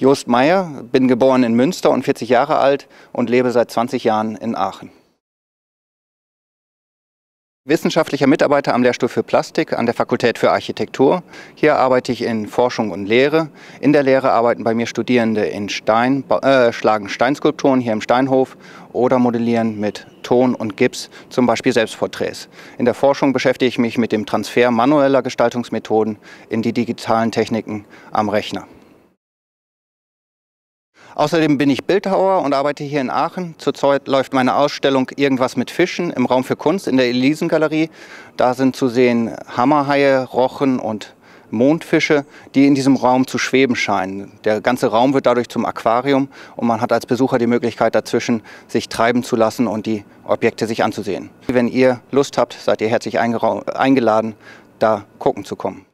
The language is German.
Jost Meyer, bin geboren in Münster und 40 Jahre alt und lebe seit 20 Jahren in Aachen. Wissenschaftlicher Mitarbeiter am Lehrstuhl für Plastik an der Fakultät für Architektur. Hier arbeite ich in Forschung und Lehre. In der Lehre arbeiten bei mir Studierende in Stein, äh, schlagen Steinskulpturen hier im Steinhof oder modellieren mit Ton und Gips, zum Beispiel Selbstporträts. In der Forschung beschäftige ich mich mit dem Transfer manueller Gestaltungsmethoden in die digitalen Techniken am Rechner. Außerdem bin ich Bildhauer und arbeite hier in Aachen. Zurzeit läuft meine Ausstellung Irgendwas mit Fischen im Raum für Kunst in der Elisengalerie. Da sind zu sehen Hammerhaie, Rochen und Mondfische, die in diesem Raum zu schweben scheinen. Der ganze Raum wird dadurch zum Aquarium und man hat als Besucher die Möglichkeit dazwischen, sich treiben zu lassen und die Objekte sich anzusehen. Wenn ihr Lust habt, seid ihr herzlich eingeladen, da gucken zu kommen.